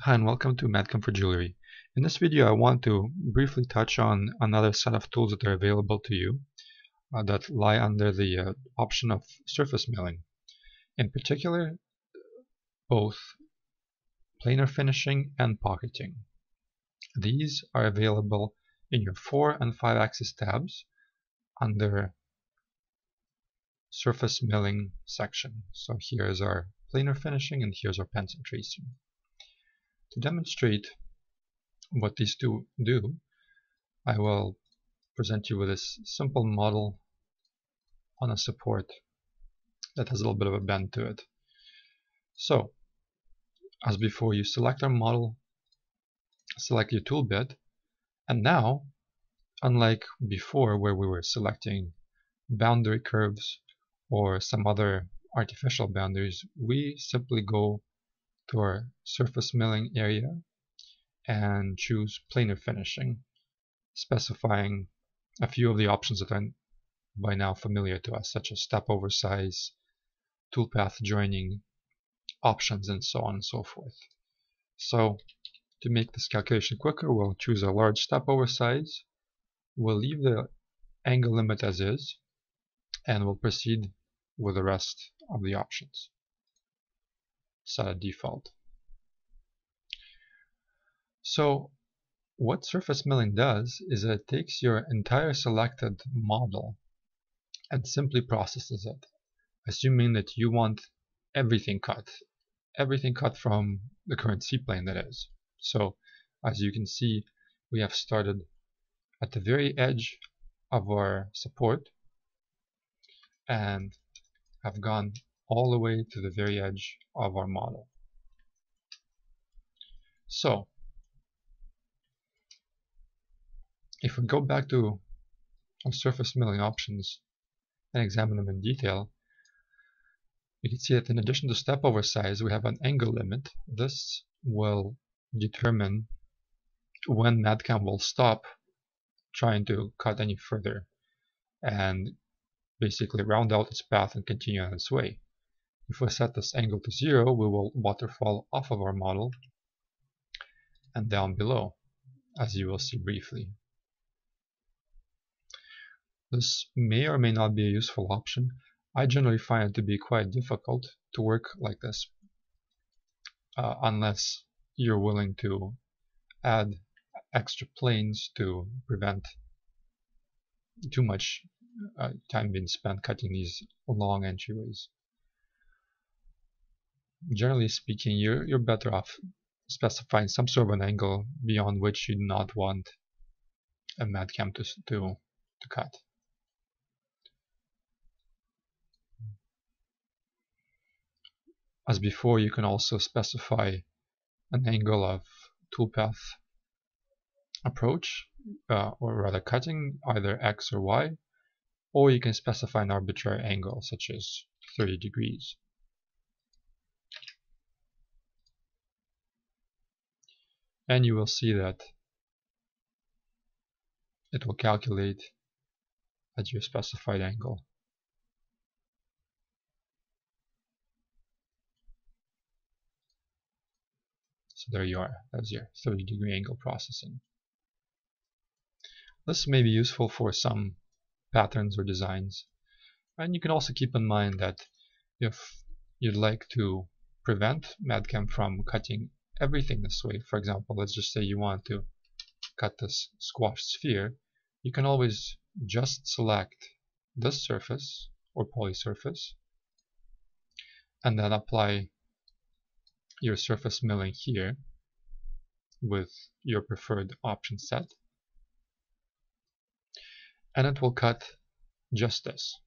Hi and welcome to MADCAM for Jewelry. In this video I want to briefly touch on another set of tools that are available to you uh, that lie under the uh, option of surface milling. In particular, both planar finishing and pocketing. These are available in your 4 and 5 axis tabs under surface milling section. So here's our planar finishing and here's our pencil tracing. To demonstrate what these two do, I will present you with this simple model on a support that has a little bit of a bend to it. So, as before, you select our model, select your tool bit, and now, unlike before where we were selecting boundary curves or some other artificial boundaries, we simply go to our surface milling area and choose planar finishing, specifying a few of the options that are by now familiar to us, such as step over size, toolpath joining, options, and so on and so forth. So to make this calculation quicker, we'll choose a large step over size. We'll leave the angle limit as is, and we'll proceed with the rest of the options default. So what surface milling does is it takes your entire selected model and simply processes it, assuming that you want everything cut, everything cut from the current C-plane that is. So as you can see, we have started at the very edge of our support and have gone all the way to the very edge of our model. So, if we go back to our surface milling options and examine them in detail, you can see that in addition to step over size, we have an angle limit. This will determine when MADCAM will stop trying to cut any further and basically round out its path and continue on its way. If we set this angle to zero, we will waterfall off of our model and down below, as you will see briefly. This may or may not be a useful option. I generally find it to be quite difficult to work like this uh, unless you're willing to add extra planes to prevent too much uh, time being spent cutting these long entryways generally speaking, you're, you're better off specifying some sort of an angle beyond which you do not want a MADCAM to, to, to cut. As before, you can also specify an angle of toolpath approach, uh, or rather cutting, either X or Y, or you can specify an arbitrary angle, such as 30 degrees. And you will see that it will calculate at your specified angle. So there you are, that's your 30 degree angle processing. This may be useful for some patterns or designs. And you can also keep in mind that if you'd like to prevent MADCAM from cutting everything this way. For example, let's just say you want to cut this squash sphere. You can always just select this surface or poly surface and then apply your surface milling here with your preferred option set and it will cut just this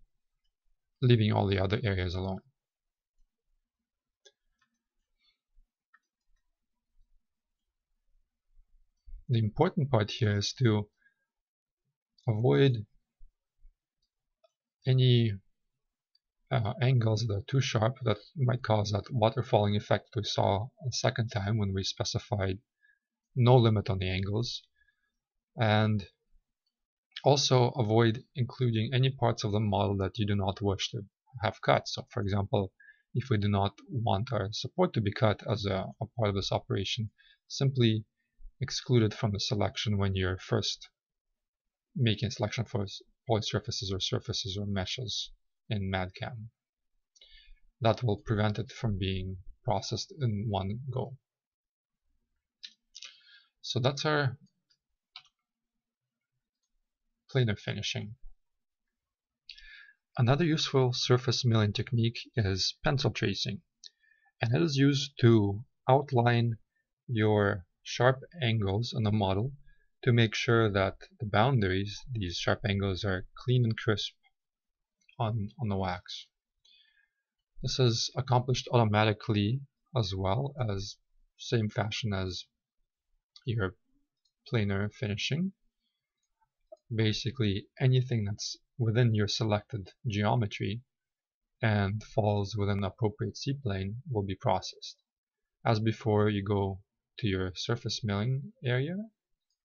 leaving all the other areas alone the important part here is to avoid any uh, angles that are too sharp that might cause that waterfalling effect we saw a second time when we specified no limit on the angles. And also avoid including any parts of the model that you do not wish to have cut. So for example if we do not want our support to be cut as a, a part of this operation, simply exclude it from the selection when you're first making selection for polysurfaces or surfaces or meshes in MADCAM. That will prevent it from being processed in one go. So that's our planar finishing. Another useful surface milling technique is pencil tracing, and it is used to outline your sharp angles on the model to make sure that the boundaries, these sharp angles, are clean and crisp on, on the wax. This is accomplished automatically as well as same fashion as your planar finishing. Basically anything that's within your selected geometry and falls within the appropriate C-plane will be processed. As before, you go to your surface milling area,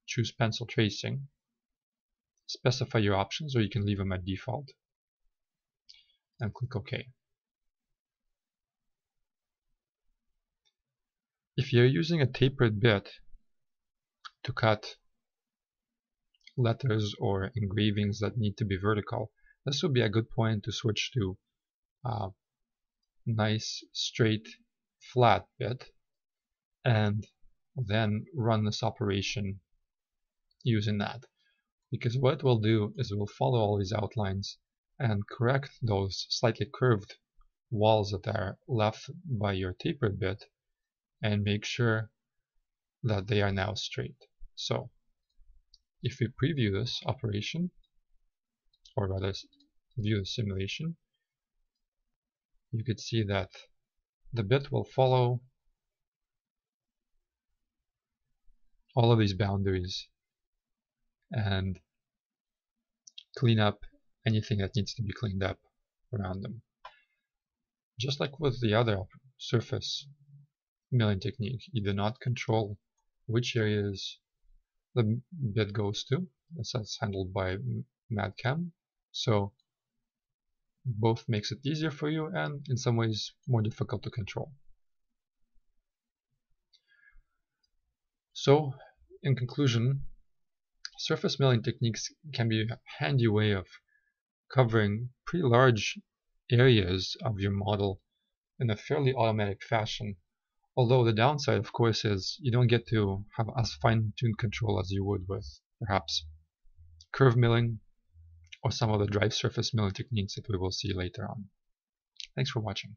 choose pencil tracing, specify your options or you can leave them at default, and click OK. If you're using a tapered bit to cut letters or engravings that need to be vertical, this would be a good point to switch to a nice straight flat bit and then run this operation using that. Because what we'll do is we'll follow all these outlines and correct those slightly curved walls that are left by your tapered bit and make sure that they are now straight. So if we preview this operation, or rather view the simulation, you could see that the bit will follow all of these boundaries and clean up anything that needs to be cleaned up around them. Just like with the other surface milling technique, you do not control which areas the bit goes to. That's handled by MADCAM. So both makes it easier for you and in some ways more difficult to control. So in conclusion, surface milling techniques can be a handy way of covering pretty large areas of your model in a fairly automatic fashion Although the downside, of course, is you don't get to have as fine-tuned control as you would with perhaps curve milling or some of the drive surface milling techniques that we will see later on. Thanks for watching.